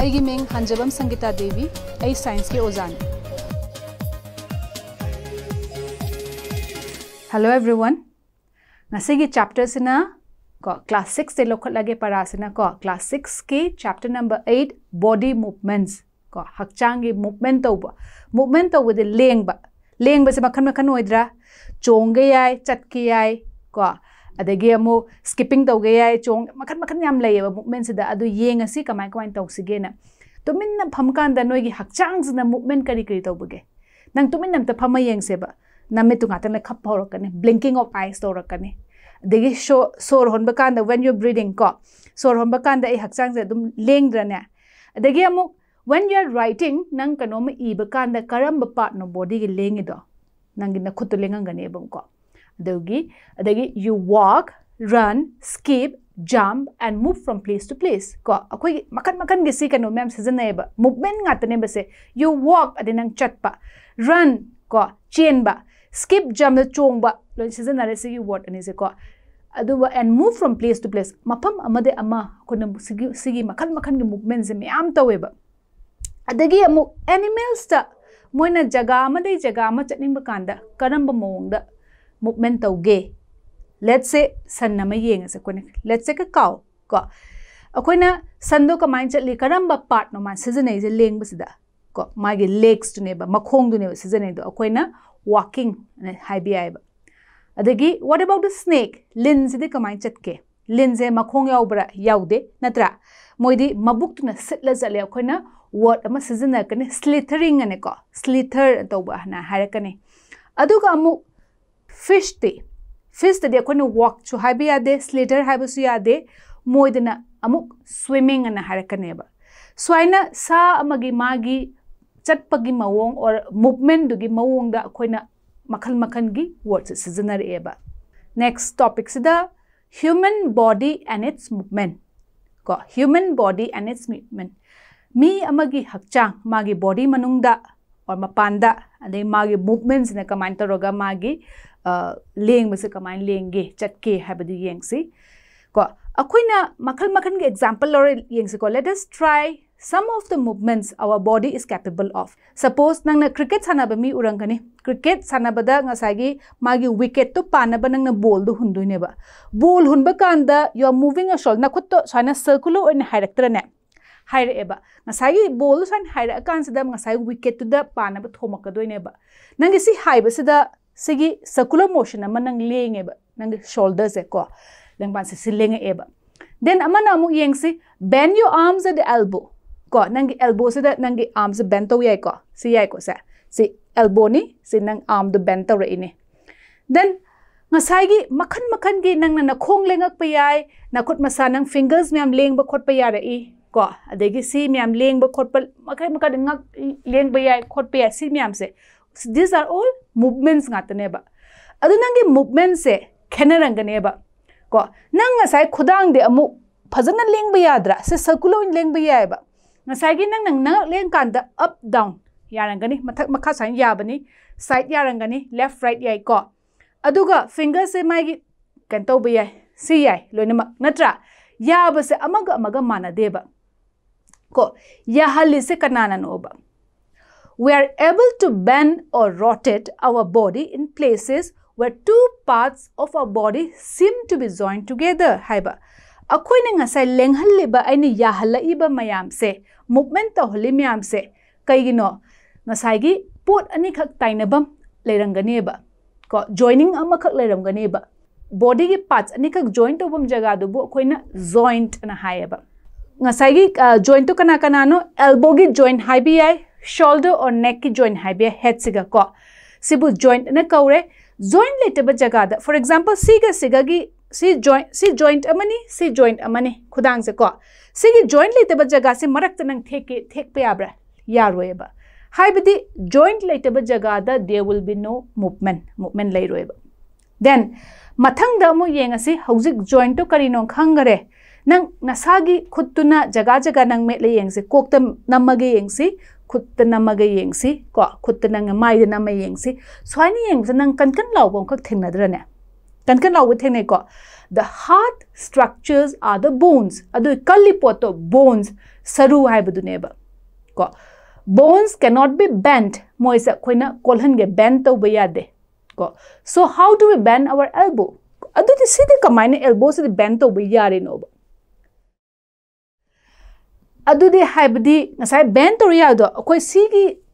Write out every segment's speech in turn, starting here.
अगी मिंग हंजबम संगीता देवी आई साइंस के ओजान हेलो एवरीवन नसेगी चैप्टर से ना को क्लास सिक्स से लोखत लगे पढ़ा से ना को क्लास सिक्स के chapter number eight body movements को हकचांगी मूवमेंट तो हुआ मूवमेंट तो हुए थे लेंग बा लेंग बसे मखन मखन होद्रा चोंगे आए चटके आए को makhan makhan yam layeba movement sida adu yenga si kamai kamai tawsige na tumin na phamkan da noi gi hakchang sina movement kari kari tawbage nang tumin nam ta phama yeng seba name tu ngata na khap horakane blinking of eyes torakane degi sor honba kanda when you breathing ko sor honba kanda ai hakchang se dum lengdra ne degi amu when you are writing nang kano ma iba kanda karamba part no body दोगी अदगी you walk run skip jump and move from place to place को अखोई मखन मखन के सी कनो ma'am सजन एब movement गातने बसे you walk अदे नंग चतप रन को चेन बा स्किप जम्प द चोंग से यू वॉट अनि से को and move from place to place मफम अमदे मखन मखन के मूवमेंट से मैम तवेब अदगी अमु एनिमल्स ता मोइना जगा अमदे जगा म चनिम ka cow ko akoina sando ka mind chatli karamba part no man sijanai je leng basida ko magi legs tu ne ba makhong du ne sijanai do akoina walking haibi aiba adagi what about the snake lin sidi kamai chatke lin se makhong yaubra yaude natra moidi mabuk tuna sitla jale akoina word ama sizina kane slithering ane ko slither toba na harakane aduga amu fish te fish te akoina walk chu haibi ade slither haibu su yade moidina amuk swimming ana harakane ba swaina sa amagi magi ꯆꯠꯄꯒꯤ ꯃꯑꯣꯡ or ꯃꯨꯚꯃꯦꯟꯗꯨꯒꯤ ꯃꯑꯣꯡꯗ ꯑꯩꯈꯣꯏꯅ ꯃꯈꯜ ꯃꯈꯜꯒꯤ ꯋꯥꯔꯗꯁꯦ ꯁꯤꯖꯤꯟꯅꯔꯛꯑꯦꯕ next ꯇꯣꯄꯤꯛꯁꯤꯗ ꯍ꯭ꯌꯨꯃꯟ body N it's movement ꯀꯣ ꯍ꯭ꯌꯨꯃꯟ body N it's movement ꯃꯤ ꯑꯃꯒꯤ ꯍꯛꯆꯥꯡ ꯃꯥꯒꯤ ꯕꯣꯗꯤ ꯃꯅꯨꯡꯗ ꯑꯣꯔ ꯃꯄꯥꯟꯗ ꯑꯗꯩ ꯃꯥꯒꯤ ꯃꯨꯚꯃꯦꯟꯁꯤꯅ ꯀꯃꯥꯏꯅ ꯇꯧꯔꯒ ꯃꯥꯒꯤ ꯂꯦꯡꯕꯁꯦ लेंगे कमाय लेंगे चटके हैबको अखोना मखल मखल के एग्ज़ाम्पल लौर येंगसेको let's try some of the movements our body is capable of suppose nangna cricket sanaba mi urangani cricket sanabada ngasagi magi wicket to panaba nangna ball do hunduine ba ball hunba kanda you are moving a shoulder nakutto sana circular in hyrectra ne हाइरए नसाई बोल सैन हाइर कानसद नसाई विकेट पानब थोमकदने नंगे हाइबसद sida sigi circular motion ama nang lenge ba nang shoulders e ko nang ban si lenge eba then amana amu yengsi bend your arms at the elbow ko nangi elbow se da nangi arm se bend to yai ko si yai ko sa si elbow ni si nang arm do bend to re ni then ngasai gi makhan makhan gi nang na khong lengak pa yai na khut masa nang fingers myam leng ba khot pa ya re i ko adegi si myam leng ba khot pa makai makai ngak leng ba yai khot pa ya si myam se this are all movements मूवमेंट्सनेब अद नंगे मूवमेंटे खेनरंगनेब को नाई खुदांगे फजन लेंब याद्रा से circular circle लेंब ये up down यानी मथक मखा सही याबनी साइड यानी लेफ़्ट राइट ये को अगर फिंगर से माई कें तब ये से ये लोनम नत्रा याब से मानदेब को यहाँ से कना नोब we are able to bend or rotate our body in places where two parts of our body seem to be joined together haiba akoina ngasai lenghaliba aini yahala iba mayam se movement to holi mayam se kai kaigino ngasai gi pot ani khak tainabam lerangani ba ko joining ama khak lerangani ba body gi parts ani khak joint to bum jaga du bu akoina joint na haiba ngasai gi joint to kana kana no elbow gi joint haibi ai shoulder और neck की joint है हेडसीगो सिब joint ने कौरे joint लेटब जगह for example सिगी joint से joint खुदांगको जॉइंट लेटब जगह से मरक्त नंगे थेपर याब है जॉइंट लेटब जगह there will be no movement movement लेरब then मथंगी जॉइंट करी नो खरे नंग नसा की खुद तुना जगह जगह नंग मेटले खुतनामगेंगो खुत नाइद नमें सोनी नं कन कन लाबद्रने कन कन लाबनेको the hard structures are the bones कल पोतो बोन्स सरू हैब को bones can not be bent मोस अखोन कोलहंगे बेंट तब यादे को so how do we bent our elbow अभी कमाय एल्बो से बेंट तब यारेनोब बैन तौरियादो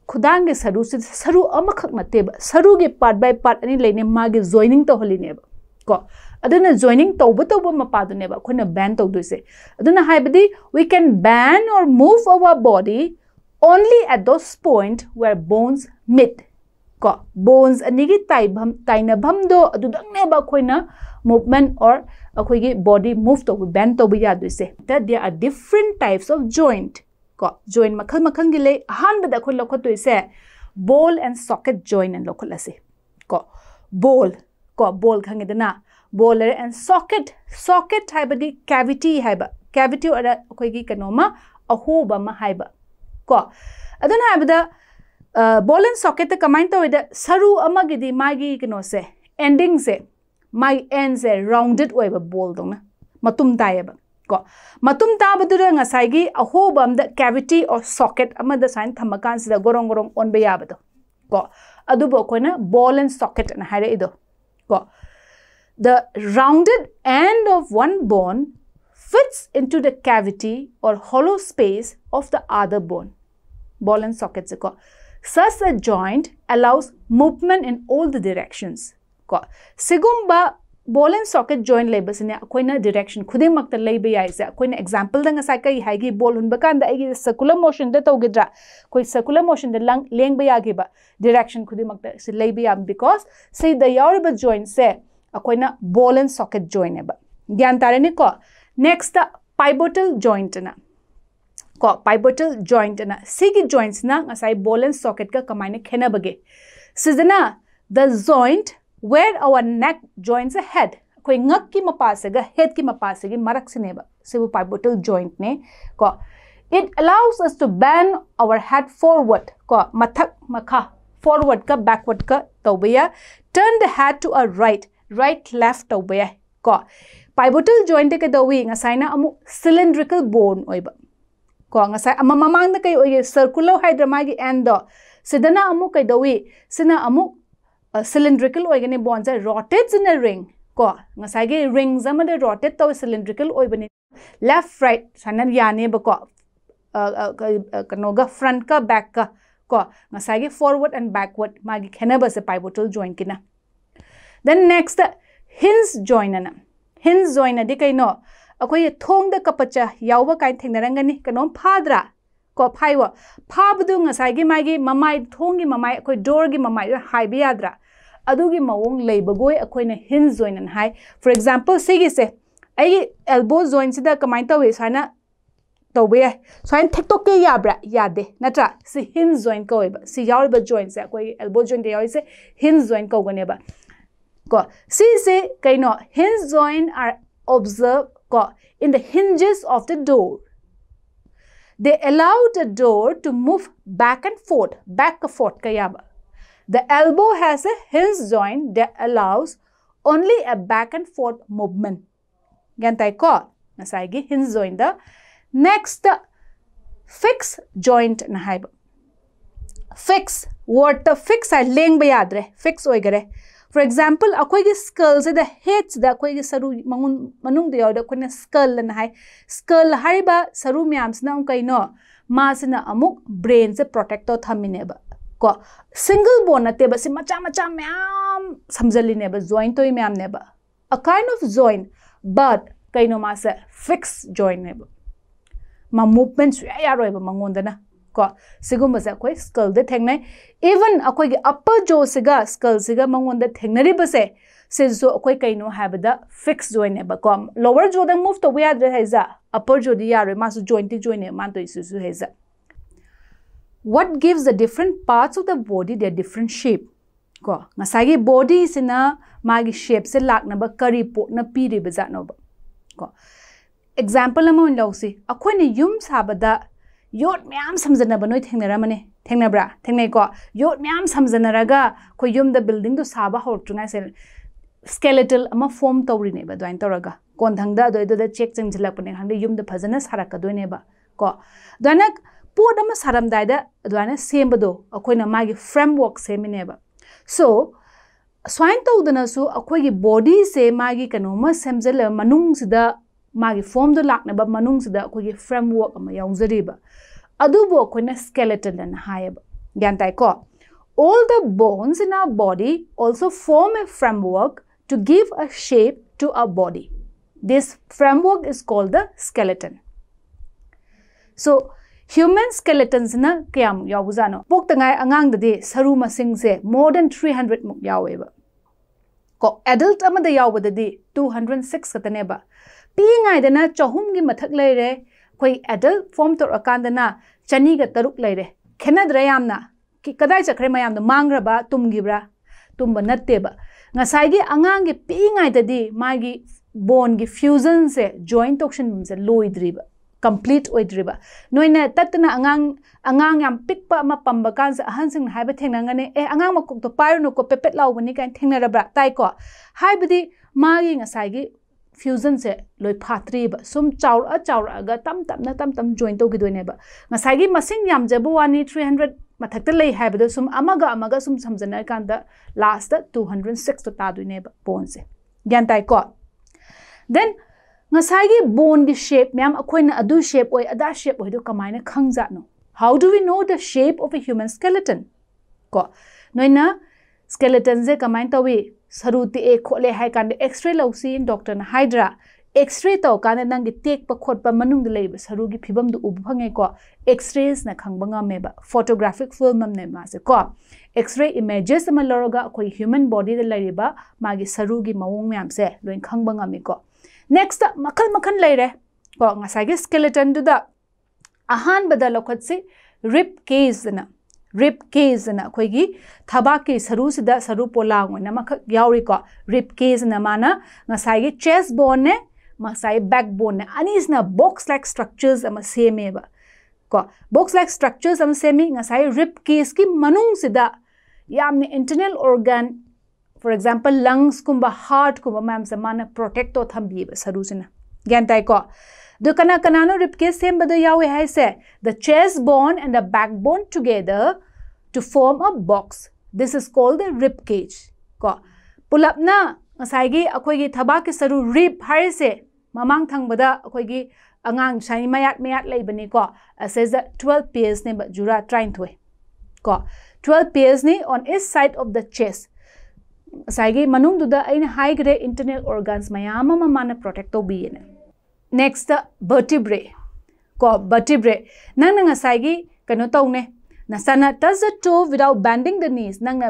खुदांगे सरु से सरू अम मतब सरू के पार्ट बै पार्ट अनी लेने मागे जॉइनिंग तौहली तो को जॉइनिंग तब तब मपादने अखन बैन तौदे वी कैन बैन और move our body only at those point where bones meet को बोन्स की तब तैनबमदो अखोना मूवमेंट और akhoi gi body move to bend to bi ya du se that there are different types of joint ko joint makhal makhal gi le han ba da khoi lokho tu se ball and socket joint and lokho la se ko ball ko ball khangi da na bowler and socket socket hai ba di cavity hai ba cavity or akhoi gi ba ba ba da ta da my ends are rounded oi ba ball dong na. Matum tai ba ko. Matum ta badura nga sai gi a ho bam da cavity or socket ama da sign thamakan sida gorong gorong on be yabado ko. Adu ko na ball and socket na hare ido. Ko. The rounded end of one bone fits into the cavity or hollow space of the other bone. Ball and socket such a joint allows movement in all the directions को सिगुब ball and socket joint लेबसने अखोन direction खुदमत लेबे example दी ball हूँ circular motion तौगद्रा कोई circular motion लंग लेंब याब डिरेक्शन खुदमत बिकॉज़ जॉइंटे अखोना बोल एंड सॉकेट जॉइन ज्ञान तारे को नेक्स्ट पाइबोटल जॉइंटन को पाइबोटल जॉइंटन सी जॉइंटना बोल एंड सॉकेट कमाय खेनबगे the joint where our neck joint से हेड कोई नक की मपासेगा हेड की मपासेगी मरक से नेबा सिवो पाइपोटल जॉइंट ने को it allows us to bend our head forward को मथक, मखा फॉरवर्ड का बैकवर्ड का तौबिया turn the head to a right right left तौबिया को पाइपोटल जॉइंट के bone ngasaina amu cylindrical bone oiba ko ngasai ama mamang da kai oye circular hydramagi end do sidana amu kai dawi sina amu cylindrical oigani bonds are rotates in a ring ko ngasai ge rings amade rotate to cylindrical oibani left right sanan yani ba ko kano ga front ka back ka ko ngasai ge forward and backward magi khena ba se pivotal joint kina then next hinge joint na hinge joint adi kai no akoi thong da kapacha yawba kai thengnarangani kanom phadra ko phaiwa phabdu ngasai ge magi mamai thong gi mamai akoi door gi mamai hai bi yadra hin join an hai for example sigi se ai elbow joint sida kamai tawe sana tawbe ai sain thektok ke yabra yade natra si hin joint ko ba si yaur ba joint se koi elbow joint de yaur se hin joint ko gane ba ko si se kaino hinge joint are observed ko in the hinges of the door they allow the elbow has a hinge joint that allows only a back and forth movement. Gantai ko, nasagi hinge joint the next fix joint na hai fix word the fix are leng ba yad re fix oi gare for example akoi gi skull se the heads da akoi gi saru mangun manung de da koi skull na hai skull hari ba saru myam sna kai no ma sna amuk brain se protect to thamine ba को single bone नतेब से मचा मचा म्याम समझलिनेब join तो ही नेब a kind of joint but canoe मास फिक्स जॉइन नेब म मूवमेंट्स या या रोइब मंगोंदना को सिगु मसे खै स्कल दे थेंगने इवन अखोय गे जो सिगा स्कल सिगा मंगोंद थेंगनरि से जो अखोय कैनो फिक्स जॉइन नेब को लोअर जो द मूव तो वे आर अपर जो दि या रे मास जॉइन मान तो what gives the different parts of the body their different shape ko ngasagi body sina magi shape se lak na ba kari po na piri ba za no ba ko example amon lo si akhoi ne yum sabada yot myam samjana ba noi thengna ra mane thengna bra thengnai ko yot myam samjana ra ga ko yum the building to saba hor tuna se skeletal ama form tawri ne ba doin tawraga kon thangda doi do da check chang jilak pane hande yum da phajana sarak ka doine ba ko doinak framework semine ba so swine tawdana su akoigi body se magi kanoma semjel manung sida magi form do lakna ba manung sida akoigi framework ama yaungzari ba adubo akoina skeletal na hayaba gyantai ko all the bones in our body also form a framework to give a shape to our body. This framework is called the skeleton. So, human skeletons na kayam yawuzano. Pok tangay angang dadi saru masing se more than 300 muk yaweba. Ko adult amada yawa dadi 206 kataneba. Pi ngay dana chahum gi mathak layre koi adult form tor akanda na chani ga taruk layre. Kena drayam na ki kadai chakre mayam na mangra ba tum gibra tum ba natte ba. ngasai gi angang gi pi ngai ta di ma bone gi fusion se joint toxin se loi driba e bra tai ko hai bidi ma gi ngasai gi fusion se loi phatri ba sum chaur a chaur aga tam tam na tam tam joint to gi doine ba ngasai gi masing yam jabu wani 300 mathakta lei haibado sum amaga amaga sum samjana kanda last 206 to ta duine bone se gyan tai ko then ngasai bone gi shape myam akoina adu shape oi ada shape oi do kamaina khangja no how do we know the shape of a human skeleton ko noina skeleton je kamain tawi saru ti e khole hai kan x-ray lo si doctor na hydra x-ray to kana nang gi tek pa khot pa manung de lei saru gi phibam du ubu phangai ko x-rays na khang banga me ba photographic film am ne ma se ko x-ray images ma loroga koi human body de lai ba ma gi saru gi mawung myam se loin khang banga me ko next मखल मखन लेरको skeleton अहानबद लौखत से rib केजन rib केजन अखोगी थबा के सरुद सरु पोलाको rib केजन मानसा chest बोने मसाई back बोने अनीसना box like structures अम सेम को बॉक्स लाइक स्ट्रक्चर्स अम सेमी रिप केस की मनुंग सिदा यामने internal organ for example lungs कुंब heart कुंब मैम से मान प्रोटेक्ट तो थम्बी सरुजना गैन तैको दो कना कनानो रिपके सेम बद याउ से the chest bone and the backbone together to form a box this is call the rib cage को पुलअप ना की थबा के सरु रिप है से ममांग थंग बद अखोई की मयात मयात लेबने को असे द 12 ने जुरा ट्राइंथ हुए को 12 पीस ने on this side of the chest हाइग्रे internal organs मैं मान प्रोटेक्ट तो भी नेक्स्ट बटिब्रे ना बटिब्रे नाई कौने ना touch toe without bending the knees nine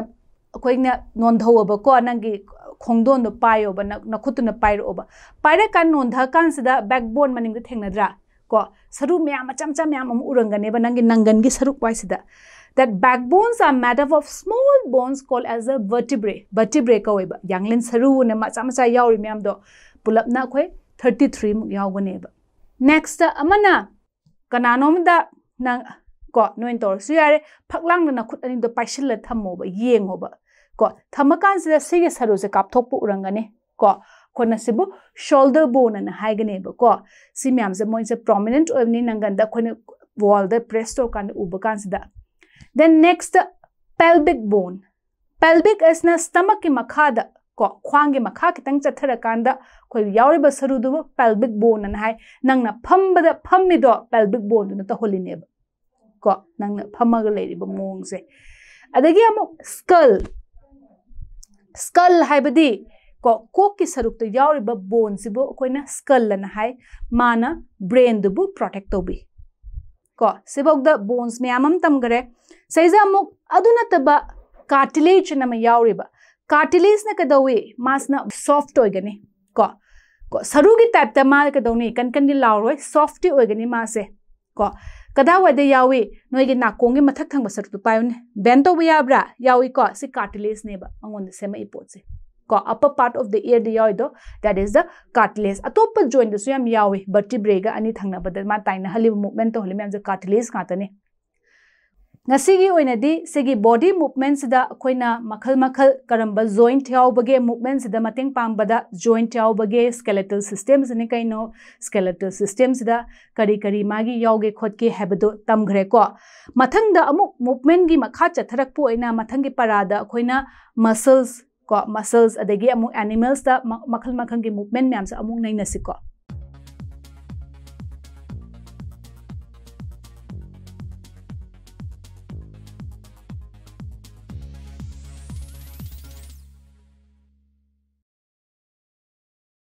नौधबको नोंद पाब नखुत पाइब पाइरक नौधकानद बैकबोन मनिंग थेद्रा को सरु मैं मचा मचा मैम उरंगने नंगन की सरुक why ma that backbones are made up of small bones called as a vertebrae vertebrae ko ba yanglin saru ne ma cham cha yauri myam do pulap na khoi 33 mu yaw gane ba next amana kananom da nang ko noin tor su yare phaklang na khut ani do paishil la thammo ba yengo ba ko thamakan sida sige saru se kap thok pu urangane ko kona sibu shoulder bone na haigane ba ko si myam se moin se prominent ovni nangan da kone wall da press to kan ubakan sida then next pelvic bone pelvic is na stomach ki makha da ko khwang gi makha ki tang chathara kan da koi yauri ba saru du pelvic bone na hai nang na pham ba da pham mi do pelvic bone na ta holine ba ko nang na pham phamaga le ba mong se adagi amuk skull skull hai haibadi ko kok ki saruk to yauri ba bone sibu koina skull lana hai mana brain dubu protect to bi bones me amam tam gare saiza muk aduna taba cartilage na ma yauri ba cartilage na kadawi mas na soft oi gani ko ko saru gi type ta ma kadawni kan kan di lawroi soft oi gani ma se ko kada wade yawi noi gi na kongi mathak thang upper part of the ear yawi do that is the cartilage atop joint de suyam yawi vertebrae ga ani thangna badal ma taina hali movement to hali me am cartilage ka tane ngasi oina di segi body movement sida koina makhal makhal karamba joint yaw bage movement sida mateng pam bada joint yaw bage skeletal systems ne kaino skeletal systems sida kari kari magi yaw ge khot ke habdo tam ghre ko mathang da amuk movement gi makha chatharak pu oina mathang gi parada koina muscles makhal makhang gi movement myam sa amuk nai nasiko